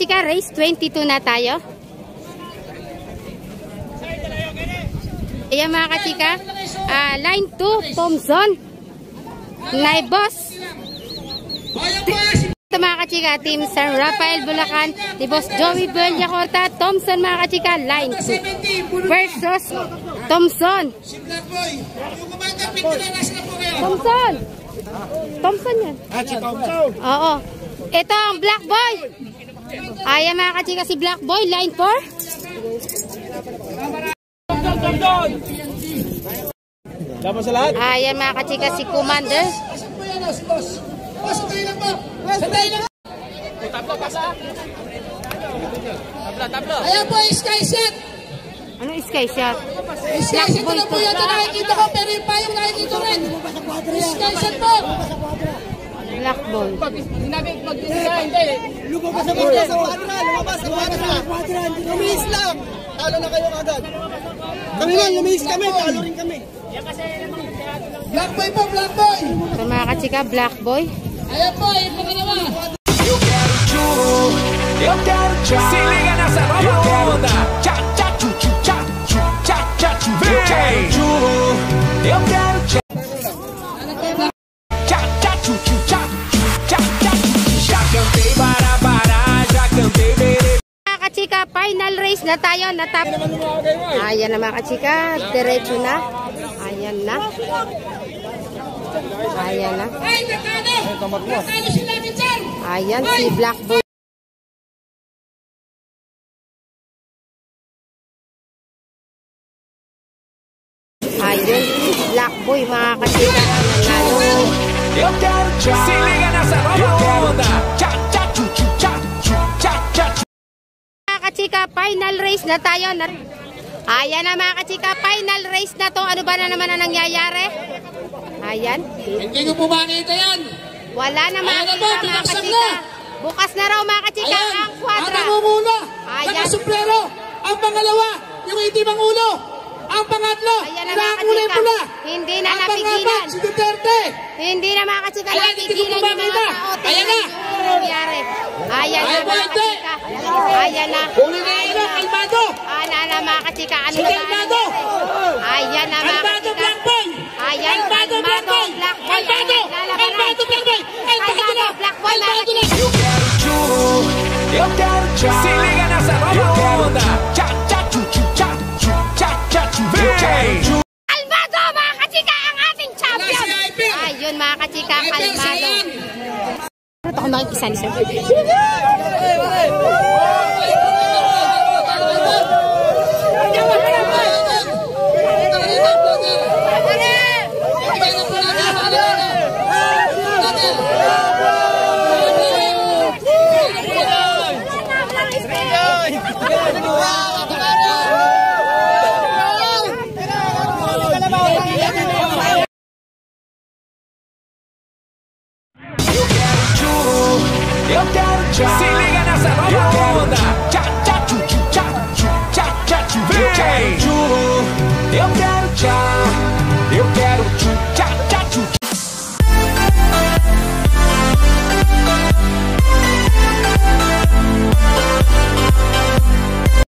Chika, race 22 na tayo. Ayan mga kachika. Ah, line 2, Thompson. Naibos. Ito mga kachika, Team San Rafael Bulacan, ni Boss Joey Bellacorta, Thompson mga kachika, line 2 versus Thompson. Thompson! Thompson yan. Ah. Oo. Ito ang Black Boy. Ayan mga kachika si Black Boy, line 4. Laban sa lahat. Ayan mga kachika si Commander. Ayan po, Sky Shot. Ano sky shot? Sky Shot na lang po. Ito nakikita ko, pero yung payong nakikita rin. Sky Shot po. Black Boy. Lumabas sa kwadra, sa kwadra, lumabas sa kwadra. Lumis lang. Talo na kayo agad. Kami nga, lumis kami, talo rin kami. Black Boy po, Black Boy. Ito mga kachika, Black Boy. Ayan po, yung pangalawa. Eu quero tchau. Se liga nessa final race na tayo. Natap. Ayan na mga kachika, diretso na. Ayan na. Ayan na. Ayan si Black Boy. Ayun, si Black Boy mga kachika ang nanalo. Eu quero tchau. Se kachika, final race na tayo. Na- Ayan na mga kachika, final race na to. Ano ba na naman ang nangyayari? Ayan. Hindi ko po makita yan. Wala na mga Ayan na kachika, mga kachika. na. Bukas na raw mga kachika Ayan. ang Ang kwadra. namumuna. Ayan. Nakasuplero. Ang pangalawa, yung itim ang ulo. Ang pangatlo, Ayan na mga kachika. pula. Hindi na Ang napigilan. pangapat, si Duterte. Hindi na mga kachika napigilan yung mga tao. Ayan na. yung nangyayari. Ayan na Ayan po, mga hindi. kachika. Ayan na. Ayan na. kalmado. Ayan na mga kachika. Ano Si Kalmado. Ayan na mga Kalmado, kachika. Black Boy. Ayan, Kalmado, Black Boy. Black Boy. Kalmado. Kalmado, Black Boy. Kalmado Kalmado, na. Black Boy, mga Kalmado quero tchu. Eu quero tchau. Se liga nessa nova onda. Tchu, tchá, tchu, tchá, tchá, tchu. Eu quero tchu. Kalmado mga kachika ang ating champion. Ayun mga kachika, kalmado. Ito ako nakikisa ni Sir. Eu quero tchau. Se liga nessa nova eu onda. Tchau, tchau, tchau, tchau, tchau, tchau, tchau, tchau, tchau, tchau, tchau, tchau,